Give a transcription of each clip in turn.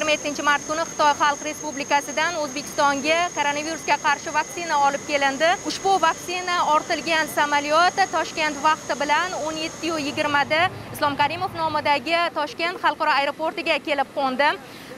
yigirma yettinchi mart kuni xitoy xalq respublikasidan o'zbekistonga koronavirusga qarshi vaksina olib kelindi. Ushbu vaksina ortilgan samolyot toshkent vaqti bilan 17:20 da islom karimov nomidagi toshkent xalqaro aeroportiga kelib qo'ndi.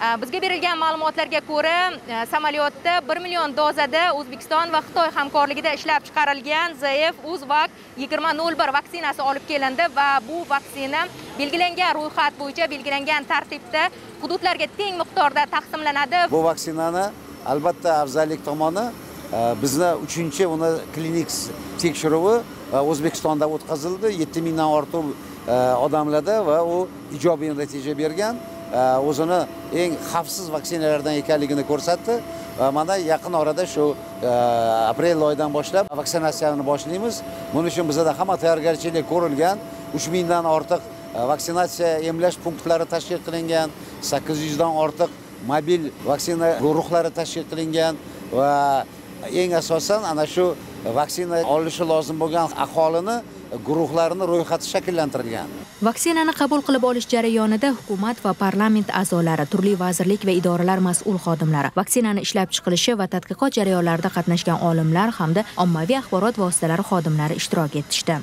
Э, bizga berilgan ma'lumotlarga ko'ra e, samolyotda bir million dozada o'zbekiston va xitoy hamkorligida ishlab chiqarilgan zf uzvak yigirma nol bir vaksinasi olib kelindi va bu vaksina belgilangan ro'yxat bo'yicha belgilangan tartibda hududlarga teng miqdorda taqsimlanadi. Bu vaksinani albatta afzallik tomoni e, bizni uchinchi uni klinik tekshiruvi e, o'zbekistonda o'tkazildi. Yetti mingdan ortiq odamlarda va u ijobiy natija bergan. Э, o'zini eng xavfsiz vaksinalardan ekanligini ko'rsatdi. Va mana yaqin orada shu э, aprel oyidan boshlab vaksinatsiyani boshlaymiz. Buning uchun bizada hamma tayyorgarchilik ko'rilgan uch mingdan ortiq e, vaksinatsiya emlash punktlari tashkil qilingan sakkiz yuzdan ortiq mobil vaksina guruhlari tashkil qilingan va eng asosan ana shu vaksina olishi lozim bo'lgan aholini guruhlarini ro'yxati shakllantirilgan. Vaksinani qabul qilib olish jarayonida hukumat va parlament a'zolari turli vazirlik va idoralar mas'ul xodimlari vaksinani ishlab chiqilishi va tadqiqot jarayonlarida qatnashgan olimlar hamda ommaviy axborot vositalari xodimlari ishtirok etishdi.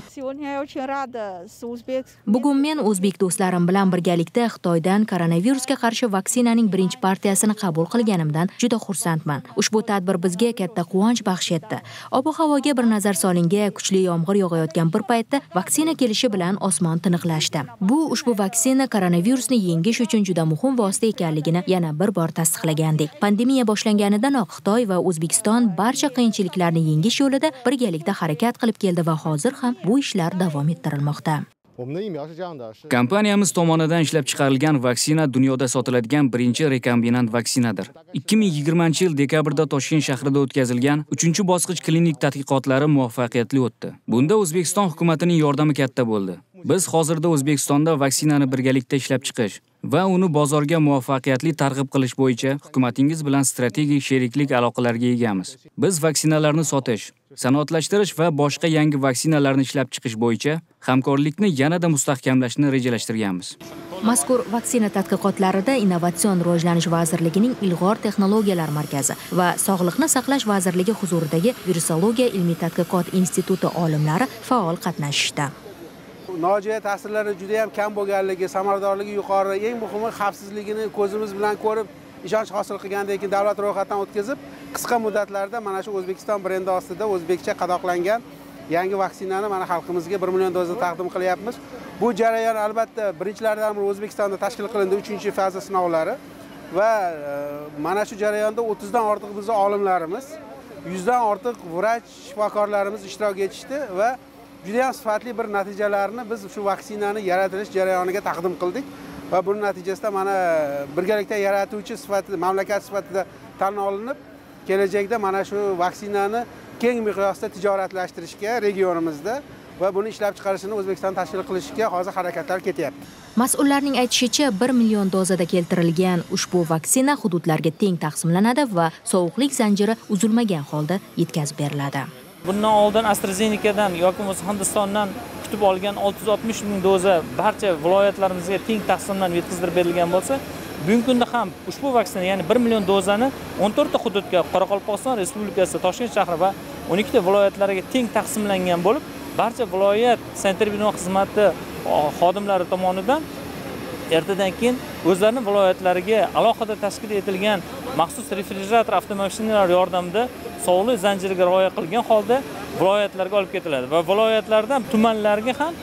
Bugun men o'zbek do'stlarim bilan birgalikda xitoydan koronavirusga qarshi vaksinaning birinchi partiyasini qabul qilganimdan juda xursandman. Ushbu tadbir bizga katta quvonch baxsh etdi. Ob havoga bir nazar solinga kuchli yomg'ir yog'ayotgan bir paytda vaksina kelishi bilan osmon tiniqlashdi. Bu ushbu vaksina koronavirusni yengish uchun juda muhim vosita ekanligini yana bir bor tasdiqlagandek pandemiya boshlanganidanoq xitoy va o'zbekiston barcha qiyinchiliklarni yengish yo'lida birgalikda harakat qilib keldi va hozir ham bu ishlar davom ettirilmoqda. Kompaniyamiz tomonidan ishlab chiqarilgan vaksina dunyoda sotiladigan birinchi rekombinant vaksinadir. 2020 yil dekabrda toshkent shahrida o'tkazilgan uchinchi bosqich klinik tadqiqotlari muvaffaqiyatli o'tdi. Bunda o'zbekiston hukumatining yordami katta bo'ldi. Biz hozirda o'zbekistonda vaksinani birgalikda ishlab chiqish va uni bozorga muvaffaqiyatli targ'ib qilish bo'yicha hukumatingiz bilan strategik sheriklik aloqalariga egamiz. Biz vaksinalarni sotish sanoatlashtirish va boshqa yangi vaksinalarni ishlab chiqish bo'yicha hamkorlikni yanada mustahkamlashni rejalashtirganmiz. Mazkur vaksina tadqiqotlarida innovatsion rivojlanish vazirligining ilg'or texnologiyalar markazi va sog'liqni saqlash vazirligi huzuridagi virusologiya ilmiy tadqiqot instituti olimlari faol qatnashishdi. Nojo'ya ta'sirlari juda ham kam bo'lganligi samaradorligi yuqori eng muhimi xavfsizligini ko'zimiz bilan ko'rib ishonch hosil qilgandan keyin davlat ro'yxatdan o'tkazib qisqa muddatlarda mana shu o'zbekiston brendi ostida o'zbekcha qadoqlangan yangi vaksinani mana xalqimizga bir million doza taqdim qilyapmiz. Bu jarayon albatta birinchilaridan biri o'zbekistonda tashkil qilindi uchinchi faza sinovlari va e, mana shu jarayonda o'ttizdan ortiq bizni olimlarimiz yuzdan ortiq vrach shifokorlarimiz ishtirok etishdi va juda ham sifatli bir natijalarni biz shu vaksinani yaratilish jarayoniga taqdim qildik. Va buni natijasida mana birgalikda yaratuvchi sifatida mamlakat sifatida tan olinib kelajakda mana shu vaksinani keng miqyosda tijoratlashtirishga regionimizda va buni ishlab chiqarishini o'zbekiston tashkil qilishga hozir harakatlar ketyapti. Mas'ullarning aytishicha bir million dozada keltirilgan ushbu vaksina hududlarga teng taqsimlanadi va sovuqlik zanjiri uzilmagan holda yetkazib beriladi. Bundan oldin astrazenecadan yoki bo'lmasa hindistondan kutib olgan 660 ming doza barcha viloyatlarimizga teng taqsimlanib yetkazdirib berilgan bo'lsa bugungi kunda ham ushbu vaksina ya'ni 1 million dozani 14 ta hududga qoraqalpog'iston respublikasi toshkent shahri va 12 ta viloyatlariga teng taqsimlangan bo'lib barcha viloyat sanitariya bino xizmati xodimlari tomonidan ertadan keyin o'zlarini viloyatlariga alohida tashkil etilgan maxsus refrigerator avtomashinalar yordamida sog'liq zanjiriga rioya qilgan holda viloyatlarga olib ketiladi va viloyatlardan tumanlarga ham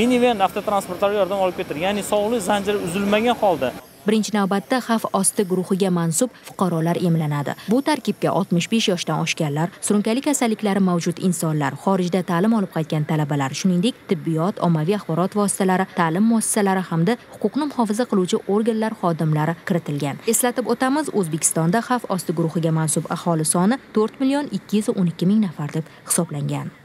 minivan avtotransportlar yordam olib ketiladi. Ya'ni sog'liq zanjiri uzilmagan holda. Birinchi navbatda xavf osti guruhiga mansub fuqarolar emlanadi. Bu tarkibga 65 yoshdan oshganlar surunkali kasalliklari mavjud insonlar xorijda ta'lim olib qaytgan talabalar shuningdek tibbiyot ommaviy axborot vositalari ta'lim muassasalari hamda huquqni muhofaza qiluvchi organlar xodimlari kiritilgan. Eslatib o'tamiz o'zbekistonda xavf osti guruhiga mansub aholi soni 4 million 212 ming nafar deb hisoblangan.